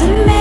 to make